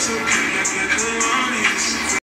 so I got the money?